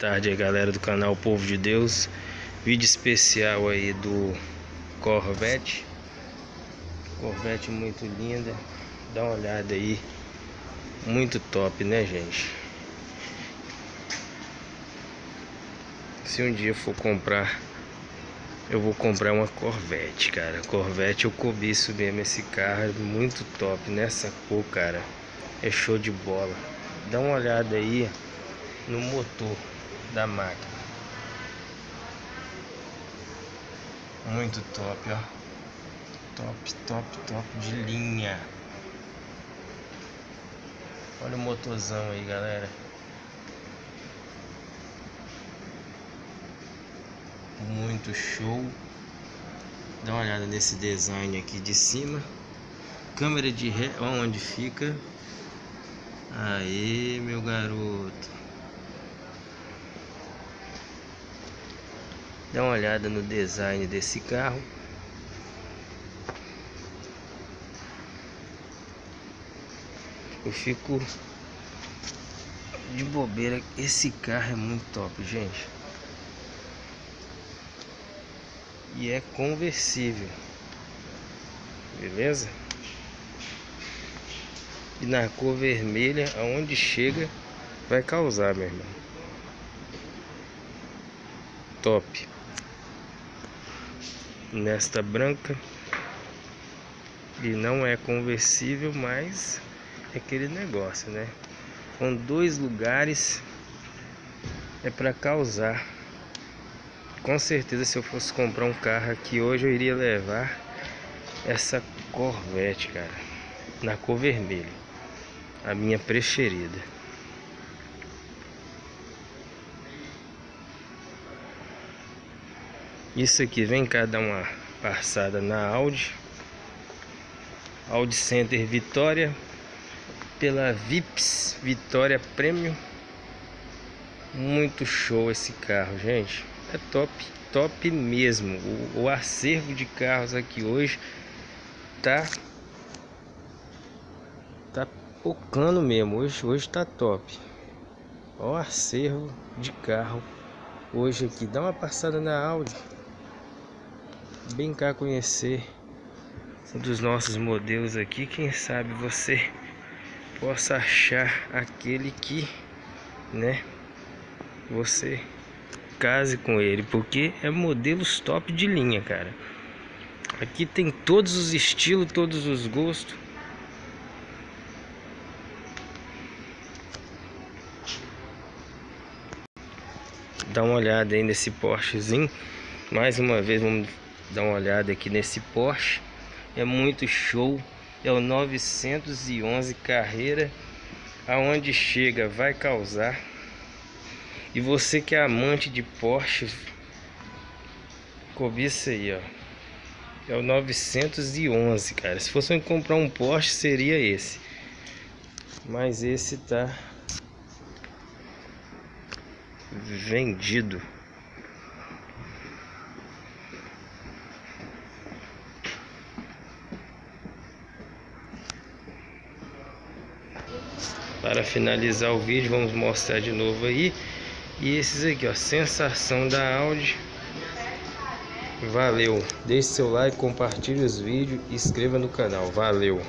tarde aí galera do canal Povo de Deus. Vídeo especial aí do Corvette. Corvette muito linda. Dá uma olhada aí. Muito top né gente? Se um dia for comprar Eu vou comprar uma Corvette cara. Corvette eu cobiço mesmo esse carro. É Muito top nessa cor cara É show de bola. Dá uma olhada aí no motor da máquina. Muito top, ó. Top, top, top de linha. Olha o motorzão aí, galera. Muito show. Dá uma olhada nesse design aqui de cima. Câmera de ré, onde fica. Aí, meu garoto. Dá uma olhada no design desse carro. Eu fico de bobeira. Esse carro é muito top, gente. E é conversível. Beleza? E na cor vermelha, aonde chega, vai causar, meu irmão. Top nesta branca e não é conversível, mas é aquele negócio, né? Com dois lugares é para causar. Com certeza, se eu fosse comprar um carro aqui hoje, eu iria levar essa Corvette, cara, na cor vermelha, a minha preferida. Isso aqui vem cá dar uma passada na Audi. Audi Center Vitória Pela Vips Vitória Premium. Muito show esse carro, gente. É top, top mesmo. O, o acervo de carros aqui hoje Tá Tá pocando mesmo. Hoje, hoje tá top. Ó acervo de carro Hoje aqui. Dá uma passada na Audi bem cá conhecer um dos nossos modelos aqui. Quem sabe você possa achar aquele que, né, você case com ele, porque é modelos top de linha, cara. Aqui tem todos os estilos, todos os gostos. Dá uma olhada aí nesse Porschezinho. Mais uma vez vamos dar uma olhada aqui nesse Porsche. É muito show. É o 911 carreira. Aonde chega vai causar. E você que é amante de Porsche cobiça aí ó. É o 911 cara. Se fosse comprar um Porsche seria esse. Mas esse tá vendido para finalizar o vídeo vamos mostrar de novo aí. E esses aqui ó sensação da Audi. Valeu. Deixe seu like compartilhe os vídeos e inscreva no canal. Valeu